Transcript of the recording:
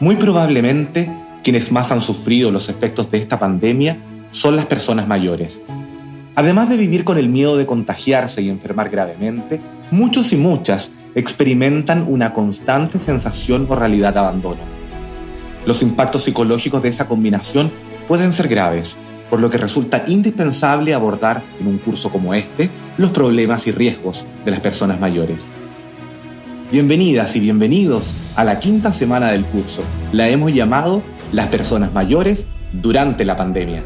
Muy probablemente quienes más han sufrido los efectos de esta pandemia son las personas mayores. Además de vivir con el miedo de contagiarse y enfermar gravemente, muchos y muchas experimentan una constante sensación o realidad de abandono. Los impactos psicológicos de esa combinación pueden ser graves, por lo que resulta indispensable abordar en un curso como este los problemas y riesgos de las personas mayores. Bienvenidas y bienvenidos a la quinta semana del curso. La hemos llamado Las personas mayores durante la pandemia.